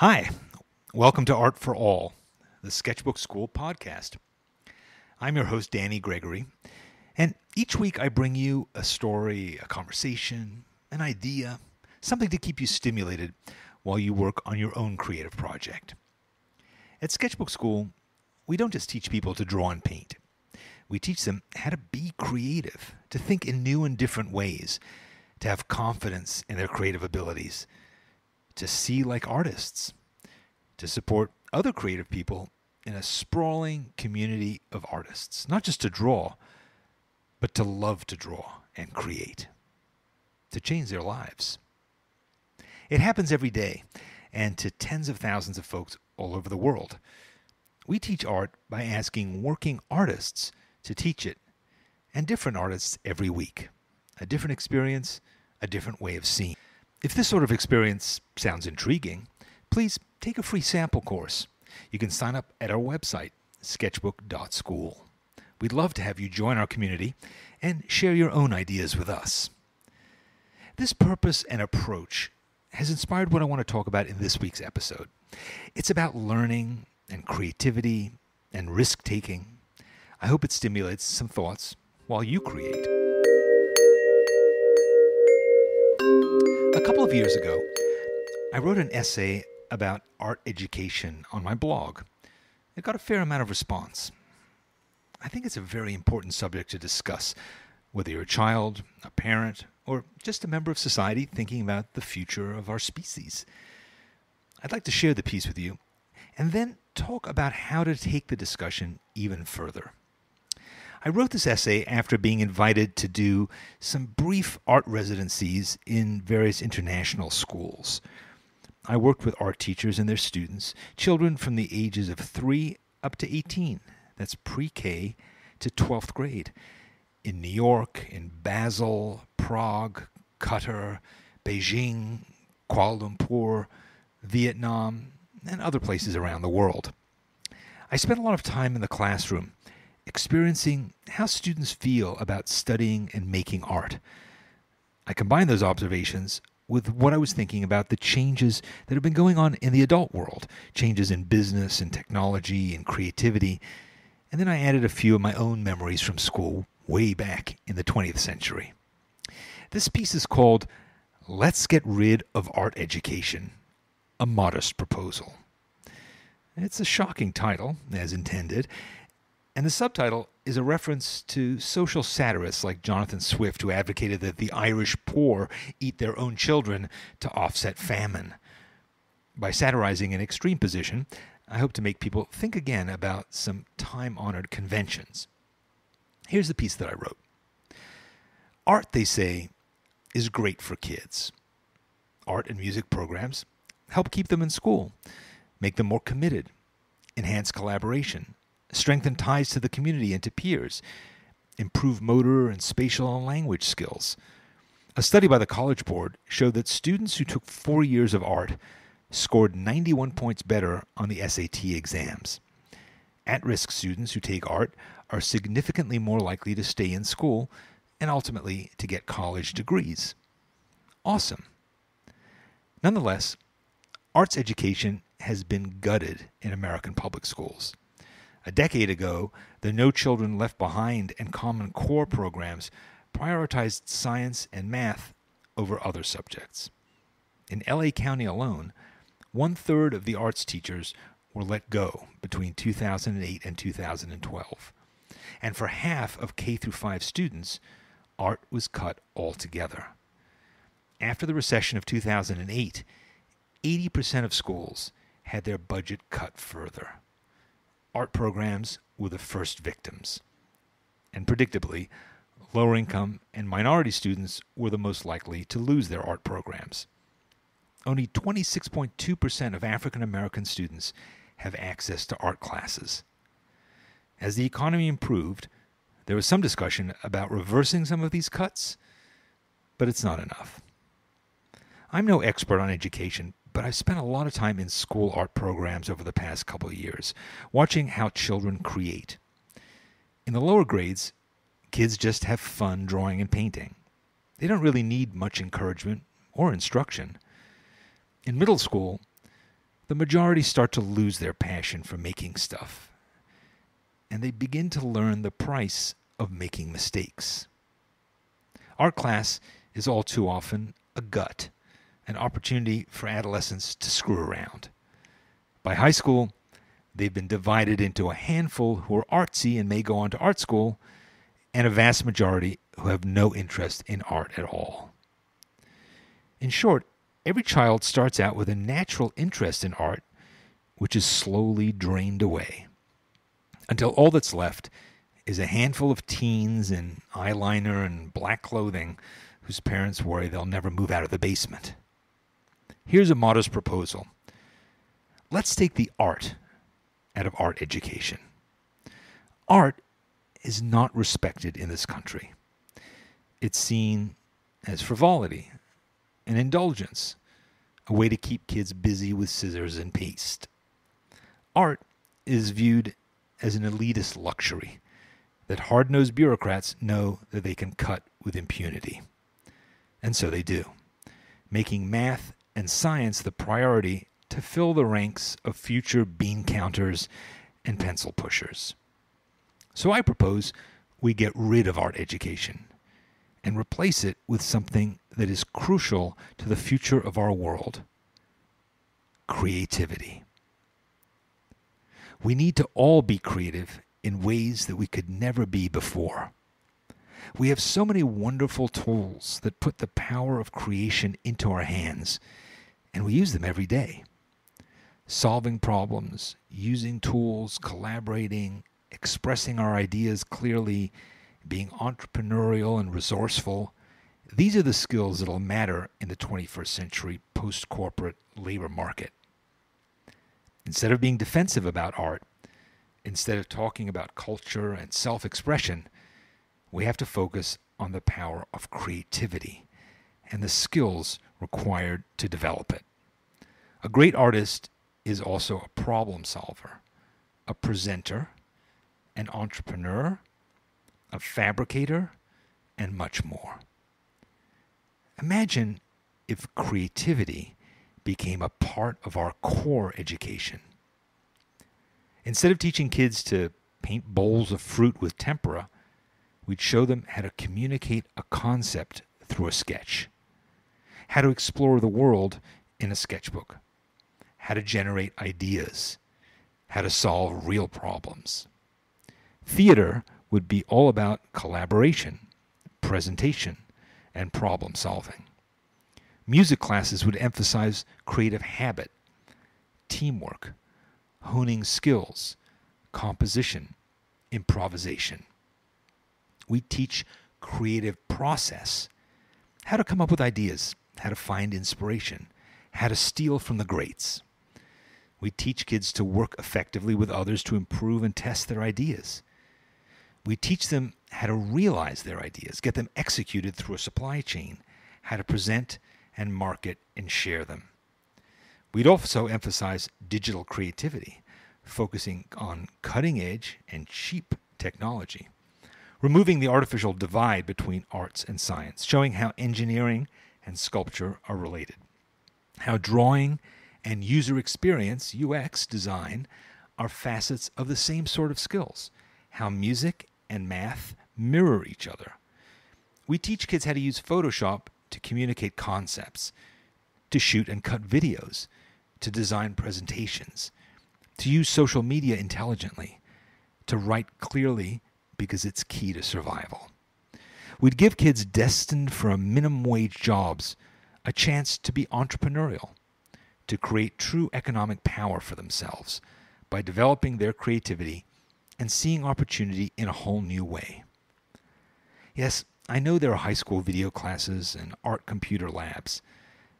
Hi, welcome to Art for All, the Sketchbook Skool podcast. I'm your host, Danny Gregory, and each week I bring you a story, a conversation, an idea, something to keep you stimulated while you work on your own creative project. At Sketchbook Skool, we don't just teach people to draw and paint. We teach them how to be creative, to think in new and different ways, to have confidence in their creative abilities, to see like artists, to support other creative people in a sprawling community of artists, not just to draw, but to love to draw and create, to change their lives. It happens every day and to tens of thousands of folks all over the world. We teach art by asking working artists to teach it, and different artists every week. A different experience, a different way of seeing. If this sort of experience sounds intriguing, please take a free sample course. You can sign up at our website, sketchbook.school. We'd love to have you join our community and share your own ideas with us. This purpose and approach has inspired what I want to talk about in this week's episode. It's about learning and creativity and risk taking. I hope it stimulates some thoughts while you create. A couple of years ago, I wrote an essay about art education on my blog. It got a fair amount of response. I think it's a very important subject to discuss, whether you're a child, a parent, or just a member of society thinking about the future of our species. I'd like to share the piece with you and then talk about how to take the discussion even further. I wrote this essay after being invited to do some brief art residencies in various international schools. I worked with art teachers and their students, children from the ages of 3 up to 18. That's pre K to 12th grade. In New York, in Basel, Prague, Qatar, Beijing, Kuala Lumpur, Vietnam, and other places around the world. I spent a lot of time in the classroom experiencing how students feel about studying and making art. I combined those observations with what I was thinking about the changes that have been going on in the adult world changes in business and technology and creativity. And then I added a few of my own memories from school way back in the 20th century. This piece is called Let's Get Rid of Art Education A Modest Proposal. It's a shocking title, as intended, and the subtitle is a reference to social satirists like Jonathan Swift, who advocated that the Irish poor eat their own children to offset famine. By satirizing an extreme position, I hope to make people think again about some time honored conventions. Here's the piece that I wrote Art, they say, is great for kids. Art and music programs help keep them in school, make them more committed, enhance collaboration, strengthen ties to the community and to peers, improve motor and spatial and language skills. A study by the College Board showed that students who took four years of art scored 91 points better on the SAT exams. At risk students who take art are significantly more likely to stay in school and ultimately to get college degrees. Awesome. Nonetheless, arts education has been gutted in American public schools. A decade ago, the No Children Left Behind and Common Core programs prioritized science and math over other subjects. In LA County alone, one third of the arts teachers were let go between 2008 and 2012. And for half of K through 5 students, art was cut altogether. After the recession of 2008, 80% of schools had their budget cut further art programs were the first victims. And predictably, lower income and minority students were the most likely to lose their art programs. Only 26.2% of African American students have access to art classes. As the economy improved, there was some discussion about reversing some of these cuts, but it's not enough. I'm no expert on education, but I've spent a lot of time in school art programs over the past couple of years, watching how children create. In the lower grades, kids just have fun drawing and painting. They don't really need much encouragement or instruction. In middle school, the majority start to lose their passion for making stuff, and they begin to learn the price of making mistakes. Art class is all too often a gut, an opportunity for adolescents to screw around. By high school, they've been divided into a handful who are artsy and may go on to art school, and a vast majority who have no interest in art at all. In short, every child starts out with a natural interest in art, which is slowly drained away until all that's left is a handful of teens in eyeliner and black clothing whose parents worry they'll never move out of the basement. Here's a modest proposal. Let's take the art out of art education. Art is not respected in this country. It's seen as frivolity, an indulgence, a way to keep kids busy with scissors and paste. Art is viewed as an elitist luxury that hard nosed bureaucrats know that they can cut with impunity. And so they do, making math and science the priority to fill the ranks of future bean counters and pencil pushers. So I propose we get rid of art education and replace it with something that is crucial to the future of our world creativity. We need to all be creative in ways that we could never be before. We have so many wonderful tools that put the power of creation into our hands, and we use them every day. Solving problems, using tools, collaborating, expressing our ideas clearly, being entrepreneurial and resourceful. These are the skills that'll matter in the 21st century post corporate labor market. Instead of being defensive about art, instead of talking about culture and self expression, we have to focus on the power of creativity and the skills required to develop it. A great artist is also a problem solver, a presenter, an entrepreneur, a fabricator, and much more. Imagine if creativity became a part of our core education. Instead of teaching kids to paint bowls of fruit with tempera, we'd show them how to communicate a concept through a sketch, how to explore the world in a sketchbook, how to generate ideas, how to solve real problems. Theater would be all about collaboration, presentation, and problem solving. Music classes would emphasize creative habit, teamwork, honing skills, composition, improvisation. We teach creative process, how to come up with ideas, how to find inspiration, how to steal from the greats. We teach kids to work effectively with others to improve and test their ideas. We teach them how to realize their ideas, get them executed through a supply chain, how to present and market and share them. We'd also emphasize digital creativity, focusing on cutting edge and cheap technology, removing the artificial divide between arts and science, showing how engineering and sculpture are related, how drawing and user experience, UX design, are facets of the same sort of skills, how music and math mirror each other. We teach kids how to use Photoshop to communicate concepts, to shoot and cut videos, to design presentations, to use social media intelligently, to write clearly because it's key to survival. We'd give kids destined for minimum wage jobs a chance to be entrepreneurial, to create true economic power for themselves by developing their creativity and seeing opportunity in a whole new way. Yes, I know there are high school video classes and art computer labs,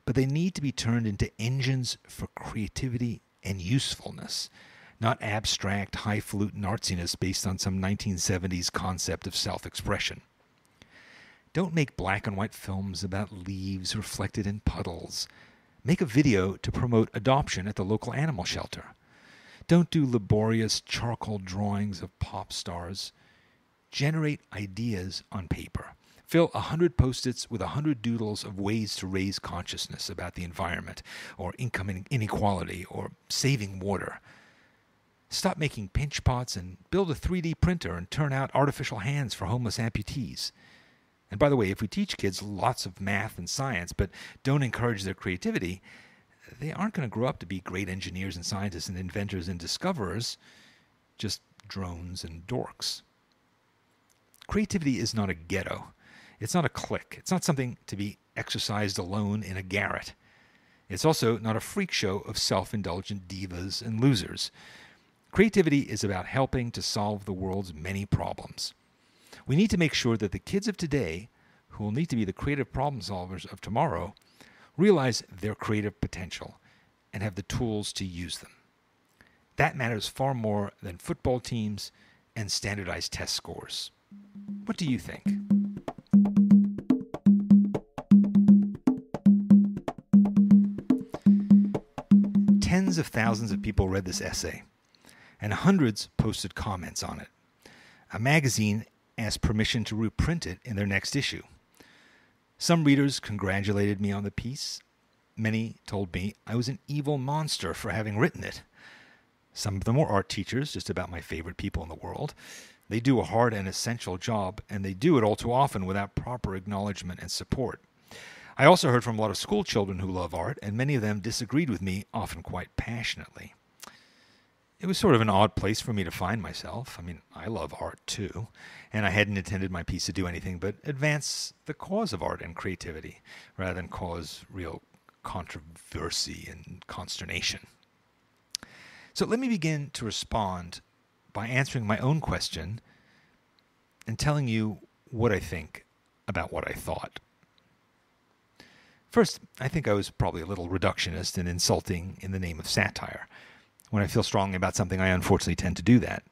but they need to be turned into engines for creativity and usefulness, not abstract, highfalutin artsiness based on some 1970s concept of self expression. Don't make black and white films about leaves reflected in puddles. Make a video to promote adoption at the local animal shelter. Don't do laborious charcoal drawings of pop stars. Generate ideas on paper Fill a hundred post-its with a hundred doodles of ways to raise consciousness about the environment, or income inequality, or saving water. Stop making pinch pots and build a 3D printer and turn out artificial hands for homeless amputees. And by the way, if we teach kids lots of math and science, but don't encourage their creativity, they aren't going to grow up to be great engineers and scientists and inventors and discoverers, just drones and dorks. Creativity is not a ghetto. It's not a clique. It's not something to be exercised alone in a garret. It's also not a freak show of self indulgent divas and losers. Creativity is about helping to solve the world's many problems. We need to make sure that the kids of today, who will need to be the creative problem solvers of tomorrow, realize their creative potential and have the tools to use them. That matters far more than football teams and standardized test scores. What do you think? Tens of thousands of people read this essay, and hundreds posted comments on it. A magazine asked permission to reprint it in their next issue. Some readers congratulated me on the piece. Many told me I was an evil monster for having written it. Some of them were art teachers, just about my favorite people in the world. They do a hard and essential job, and they do it all too often without proper acknowledgement and support. I also heard from a lot of school children who love art, and many of them disagreed with me, often quite passionately it was sort of an odd place for me to find myself. I mean, I love art too, and I hadn't intended my piece to do anything but advance the cause of art and creativity rather than cause real controversy and consternation. So let me begin to respond by answering my own question and telling you what I think about what I thought. First, I think I was probably a little reductionist and insulting in the name of satire. When I feel strongly about something, I unfortunately tend to do that.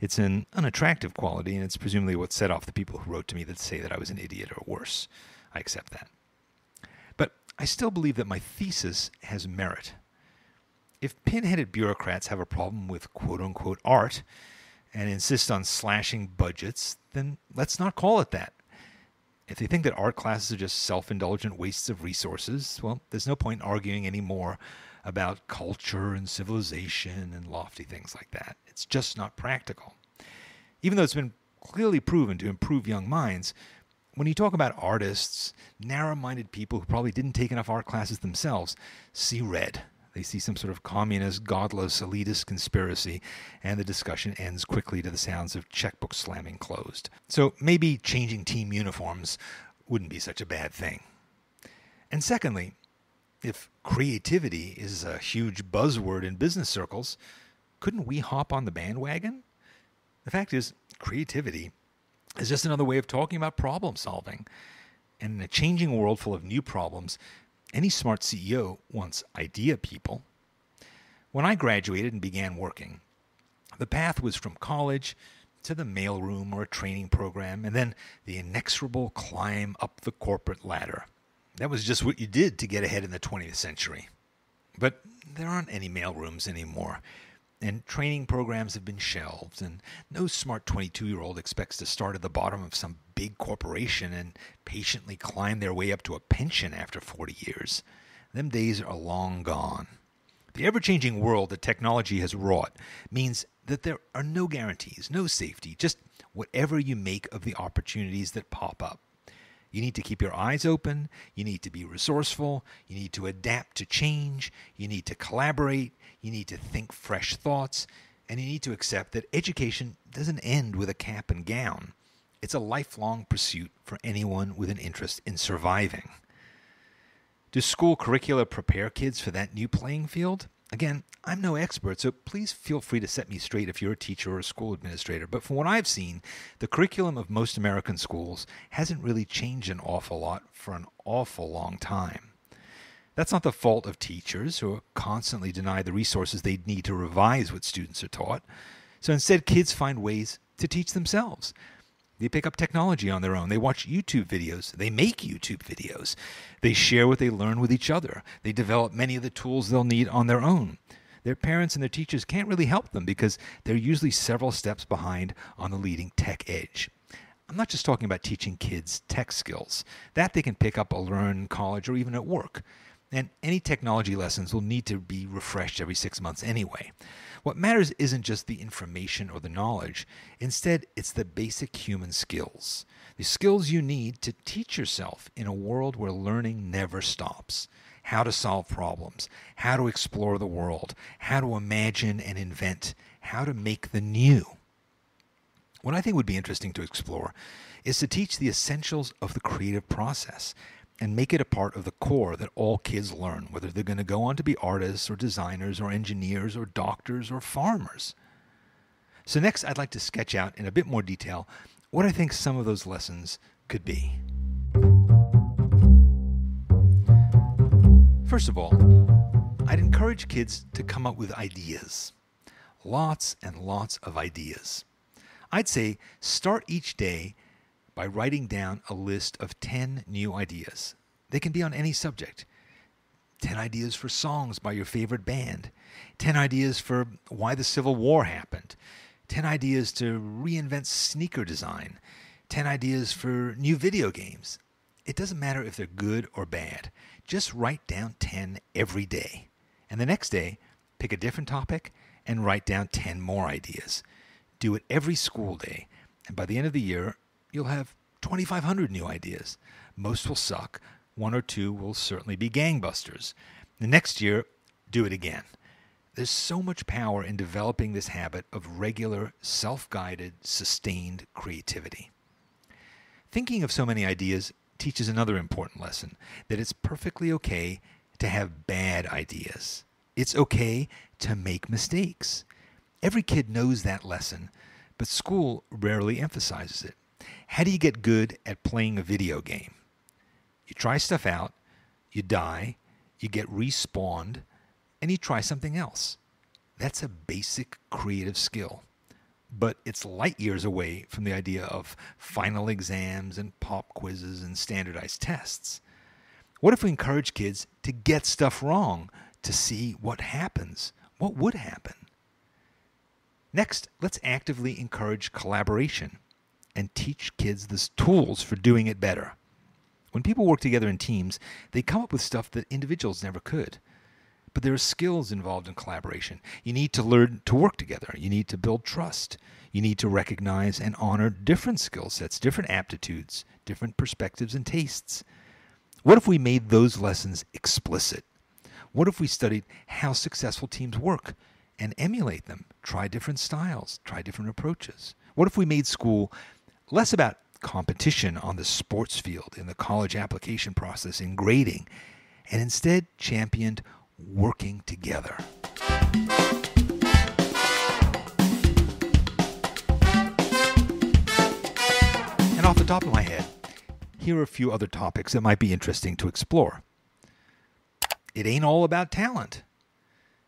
It's an unattractive quality, and it's presumably what set off the people who wrote to me that say that I was an idiot or worse. I accept that. But I still believe that my thesis has merit. If pinheaded bureaucrats have a problem with quote unquote art and insist on slashing budgets, then let's not call it that. If they think that art classes are just self indulgent wastes of resources, well, there's no point arguing anymore about culture and civilization and lofty things like that. It's just not practical. Even though it's been clearly proven to improve young minds, when you talk about artists, narrow minded people who probably didn't take enough art classes themselves see red. They see some sort of communist, godless, elitist conspiracy, and the discussion ends quickly to the sounds of checkbook slamming closed. So maybe changing team uniforms wouldn't be such a bad thing. And secondly, if creativity is a huge buzzword in business circles, couldn't we hop on the bandwagon? The fact is, creativity is just another way of talking about problem solving. And in a changing world full of new problems, any smart CEO wants idea people. When I graduated and began working, the path was from college to the mailroom or a training program, and then the inexorable climb up the corporate ladder. That was just what you did to get ahead in the 20th century. But there aren't any mailrooms anymore, and training programs have been shelved, and no smart 22 year old expects to start at the bottom of some big corporation and patiently climb their way up to a pension after 40 years. Them days are long gone. The ever changing world that technology has wrought means that there are no guarantees, no safety, just whatever you make of the opportunities that pop up. You need to keep your eyes open. You need to be resourceful. You need to adapt to change. You need to collaborate. You need to think fresh thoughts. And you need to accept that education doesn't end with a cap and gown. It's a lifelong pursuit for anyone with an interest in surviving. Do school curricula prepare kids for that new playing field? Again, I'm no expert, so please feel free to set me straight if you're a teacher or a school administrator. But from what I've seen, the curriculum of most American schools hasn't really changed an awful lot for an awful long time. That's not the fault of teachers who are constantly deny the resources they need to revise what students are taught. So instead, kids find ways to teach themselves. They pick up technology on their own. They watch YouTube videos. They make YouTube videos. They share what they learn with each other. They develop many of the tools they'll need on their own. Their parents and their teachers can't really help them because they're usually several steps behind on the leading tech edge. I'm not just talking about teaching kids tech skills. That they can pick up or learn in college or even at work. And any technology lessons will need to be refreshed every six months anyway. What matters isn't just the information or the knowledge, instead, it's the basic human skills. The skills you need to teach yourself in a world where learning never stops. How to solve problems, how to explore the world, how to imagine and invent, how to make the new. What I think would be interesting to explore is to teach the essentials of the creative process and make it a part of the core that all kids learn, whether they're going to go on to be artists or designers or engineers or doctors or farmers. So, next, I'd like to sketch out in a bit more detail what I think some of those lessons could be. First of all, I'd encourage kids to come up with ideas. Lots and lots of ideas. I'd say start each day by writing down a list of 10 new ideas. They can be on any subject. 10 ideas for songs by your favorite band, 10 ideas for why the Civil War happened, 10 ideas to reinvent sneaker design, 10 ideas for new video games. It doesn't matter if they're good or bad. Just write down 10 every day. And the next day, pick a different topic and write down 10 more ideas. Do it every school day. And by the end of the year, you'll have 2,500 new ideas. Most will suck. One or two will certainly be gangbusters. The next year, do it again. There's so much power in developing this habit of regular, self guided, sustained creativity. Thinking of so many ideas teaches another important lesson that it's perfectly okay to have bad ideas. It's okay to make mistakes. Every kid knows that lesson, but school rarely emphasizes it. How do you get good at playing a video game? You try stuff out, you die, you get respawned, and you try something else. That's a basic creative skill. But it's light years away from the idea of final exams and pop quizzes and standardized tests. What if we encourage kids to get stuff wrong to see what happens? What would happen? Next, let's actively encourage collaboration and teach kids the tools for doing it better. When people work together in teams, they come up with stuff that individuals never could. But there are skills involved in collaboration. You need to learn to work together. You need to build trust. You need to recognize and honor different skill sets, different aptitudes, different perspectives and tastes. What if we made those lessons explicit? What if we studied how successful teams work and emulate them? Try different styles, try different approaches. What if we made school less about competition on the sports field, in the college application process, in grading, and instead championed working together. And off the top of my head, here are a few other topics that might be interesting to explore. It ain't all about talent.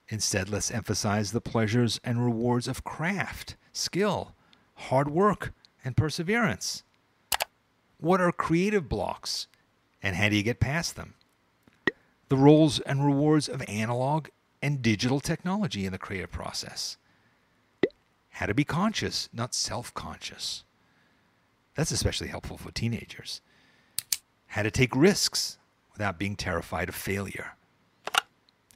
Instead, let's emphasize the pleasures and rewards of craft, skill, hard work, and perseverance. What are creative blocks, and how do you get past them? The roles and rewards of analog and digital technology in the creative process. How to be conscious, not self conscious. That's especially helpful for teenagers. How to take risks without being terrified of failure.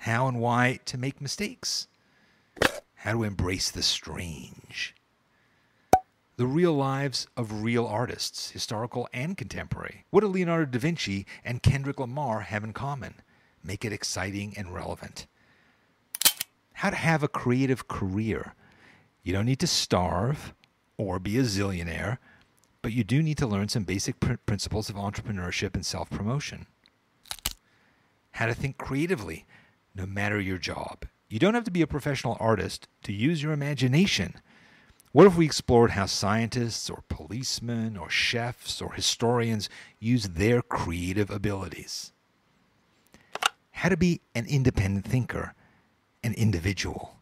How and why to make mistakes. How to embrace the strange the real lives of real artists, historical and contemporary. What do Leonardo da Vinci and Kendrick Lamar have in common? Make it exciting and relevant. How to have a creative career. You don't need to starve or be a zillionaire, but you do need to learn some basic pr- principles of entrepreneurship and self promotion. How to think creatively, no matter your job. You don't have to be a professional artist to use your imagination. What if we explored how scientists or policemen or chefs or historians use their creative abilities? How to be an independent thinker, an individual,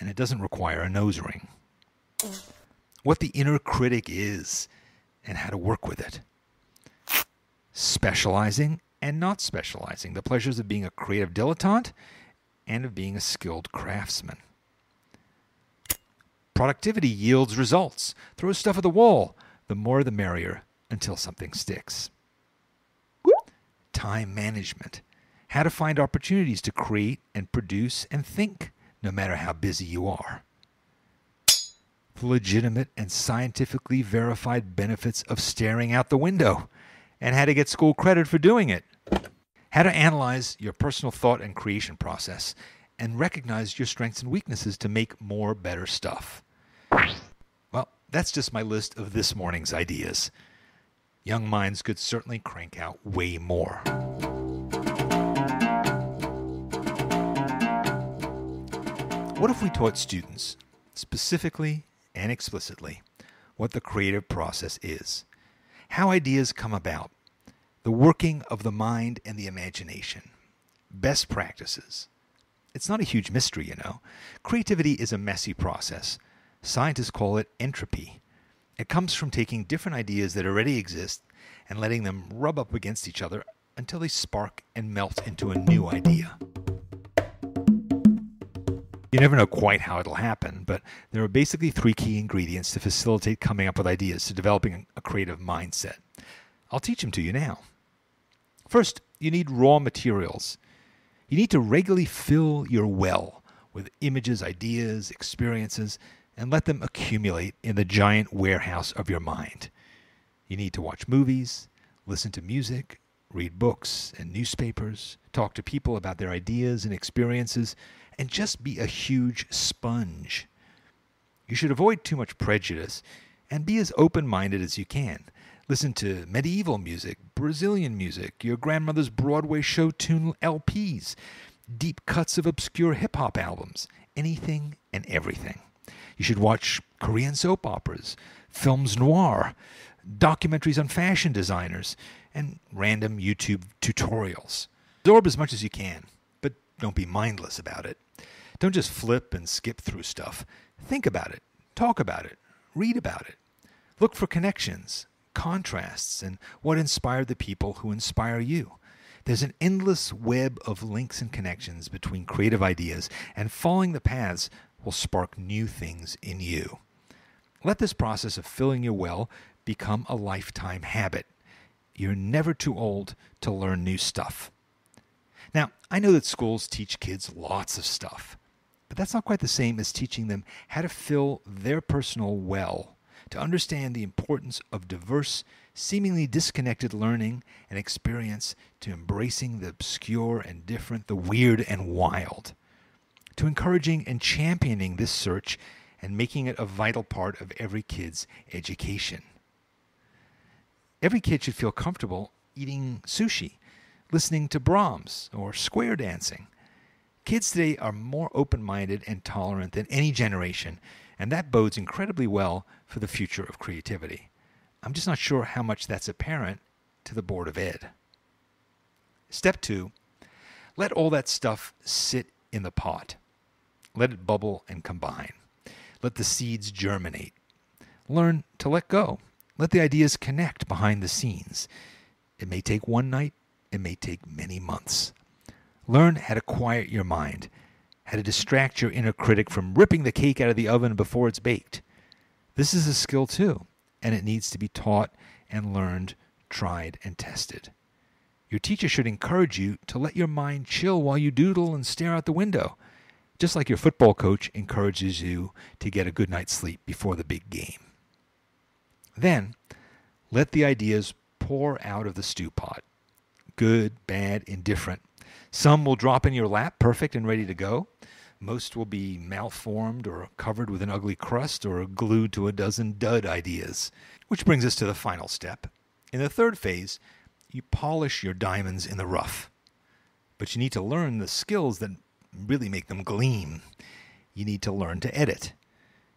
and it doesn't require a nose ring. What the inner critic is and how to work with it. Specializing and not specializing, the pleasures of being a creative dilettante and of being a skilled craftsman. Productivity yields results. Throw stuff at the wall. the more the merrier until something sticks. Time management. How to find opportunities to create and produce and think, no matter how busy you are. The legitimate and scientifically verified benefits of staring out the window and how to get school credit for doing it. How to analyze your personal thought and creation process and recognize your strengths and weaknesses to make more better stuff. Well, that's just my list of this morning's ideas. Young minds could certainly crank out way more. What if we taught students, specifically and explicitly, what the creative process is, how ideas come about, the working of the mind and the imagination, best practices, it's not a huge mystery, you know. Creativity is a messy process. Scientists call it entropy. It comes from taking different ideas that already exist and letting them rub up against each other until they spark and melt into a new idea. You never know quite how it'll happen, but there are basically three key ingredients to facilitate coming up with ideas to developing a creative mindset. I'll teach them to you now. First, you need raw materials. You need to regularly fill your well with images, ideas, experiences, and let them accumulate in the giant warehouse of your mind. You need to watch movies, listen to music, read books and newspapers, talk to people about their ideas and experiences, and just be a huge sponge. You should avoid too much prejudice and be as open minded as you can. Listen to medieval music, Brazilian music, your grandmother's Broadway show tune LPs, deep cuts of obscure hip hop albums, anything and everything. You should watch Korean soap operas, films noir, documentaries on fashion designers, and random YouTube tutorials. Absorb as much as you can, but don't be mindless about it. Don't just flip and skip through stuff. Think about it, talk about it, read about it. Look for connections, contrasts and what inspired the people who inspire you. There's an endless web of links and connections between creative ideas, and following the paths will spark new things in you. Let this process of filling your well become a lifetime habit. You're never too old to learn new stuff. Now, I know that schools teach kids lots of stuff, but that's not quite the same as teaching them how to fill their personal well to understand the importance of diverse, seemingly disconnected learning and experience to embracing the obscure and different, the weird and wild, to encouraging and championing this search and making it a vital part of every kid's education. Every kid should feel comfortable eating sushi, listening to Brahms, or square dancing. Kids today are more open minded and tolerant than any generation, and that bodes incredibly well for the future of creativity. I'm just not sure how much that's apparent to the Board of Ed. Step two let all that stuff sit in the pot. Let it bubble and combine. Let the seeds germinate. Learn to let go. Let the ideas connect behind the scenes. It may take one night, it may take many months. Learn how to quiet your mind how to distract your inner critic from ripping the cake out of the oven before it's baked. This is a skill too, and it needs to be taught and learned, tried, and tested. Your teacher should encourage you to let your mind chill while you doodle and stare out the window, just like your football coach encourages you to get a good night's sleep before the big game. Then, let the ideas pour out of the stew pot good, bad, indifferent. Some will drop in your lap perfect and ready to go. Most will be malformed or covered with an ugly crust or glued to a dozen dud ideas. Which brings us to the final step. In the third phase, you polish your diamonds in the rough. But you need to learn the skills that really make them gleam. You need to learn to edit,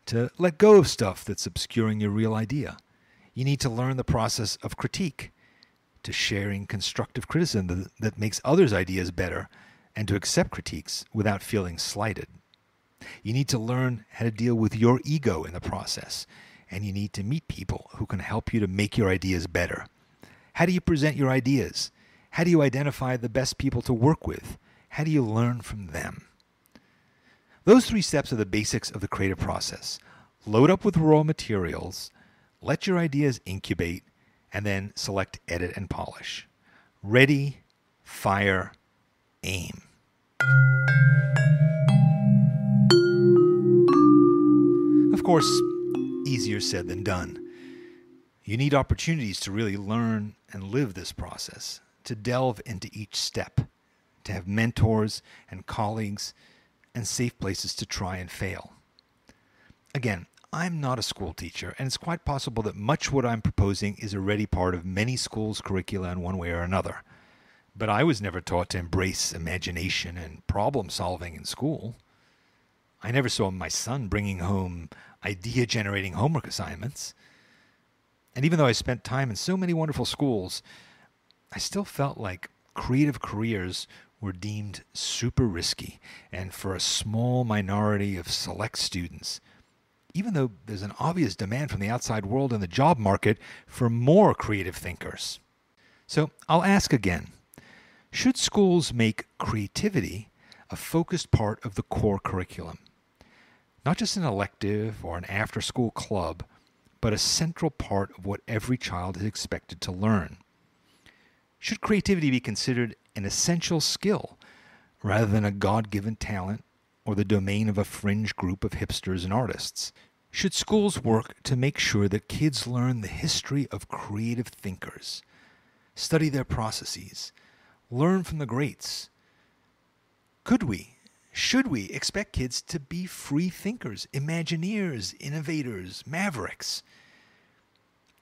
to let go of stuff that's obscuring your real idea. You need to learn the process of critique, to sharing constructive criticism that makes others' ideas better and to accept critiques without feeling slighted. You need to learn how to deal with your ego in the process, and you need to meet people who can help you to make your ideas better. How do you present your ideas? How do you identify the best people to work with? How do you learn from them? Those three steps are the basics of the creative process. Load up with raw materials, let your ideas incubate, and then select edit and polish. Ready, fire, aim. Of course, easier said than done. You need opportunities to really learn and live this process, to delve into each step, to have mentors and colleagues and safe places to try and fail. Again, I'm not a school teacher, and it's quite possible that much what I'm proposing is already part of many schools' curricula in one way or another. But I was never taught to embrace imagination and problem solving in school. I never saw my son bringing home idea generating homework assignments. And even though I spent time in so many wonderful schools, I still felt like creative careers were deemed super risky and for a small minority of select students. Even though there's an obvious demand from the outside world and the job market for more creative thinkers. So I'll ask again Should schools make creativity a focused part of the core curriculum? Not just an elective or an after school club, but a central part of what every child is expected to learn. Should creativity be considered an essential skill rather than a God given talent or the domain of a fringe group of hipsters and artists? Should schools work to make sure that kids learn the history of creative thinkers, study their processes, learn from the greats? Could we, should we expect kids to be free thinkers, imagineers, innovators, mavericks?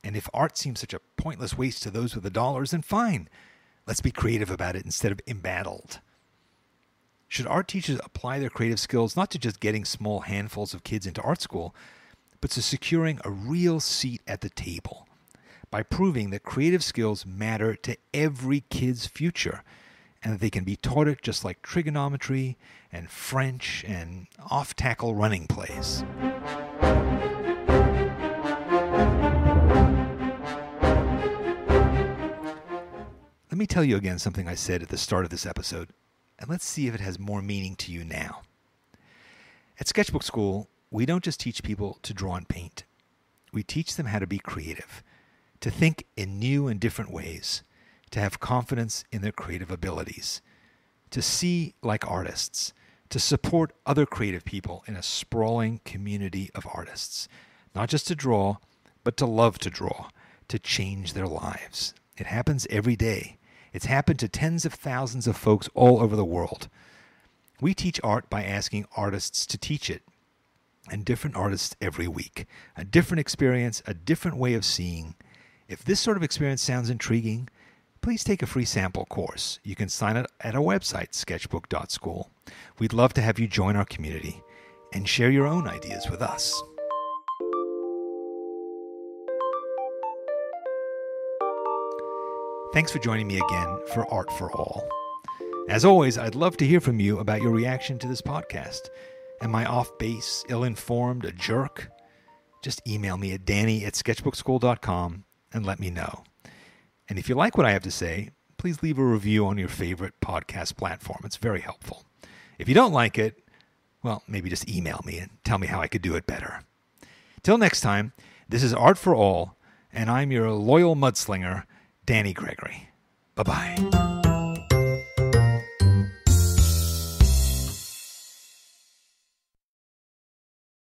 And if art seems such a pointless waste to those with the dollars, then fine. Let's be creative about it instead of embattled. Should art teachers apply their creative skills not to just getting small handfuls of kids into art school, but to securing a real seat at the table by proving that creative skills matter to every kid's future and that they can be taught it just like trigonometry and French and off tackle running plays. Me tell you again something I said at the start of this episode, and let's see if it has more meaning to you now. At Sketchbook Skool, we don't just teach people to draw and paint, we teach them how to be creative, to think in new and different ways, to have confidence in their creative abilities, to see like artists, to support other creative people in a sprawling community of artists, not just to draw, but to love to draw, to change their lives. It happens every day. It's happened to tens of thousands of folks all over the world. We teach art by asking artists to teach it, and different artists every week. A different experience, a different way of seeing. If this sort of experience sounds intriguing, please take a free sample course. You can sign up at our website, sketchbook.school. We'd love to have you join our community and share your own ideas with us. Thanks for joining me again for Art for All. As always, I'd love to hear from you about your reaction to this podcast. Am I off base, ill informed, a jerk? Just email me at danny at sketchbookskool.com and let me know. And if you like what I have to say, please leave a review on your favorite podcast platform. It's very helpful. If you don't like it, well, maybe just email me and tell me how I could do it better. Till next time, this is Art for All, and I'm your loyal mudslinger, Danny Gregory. Bye bye.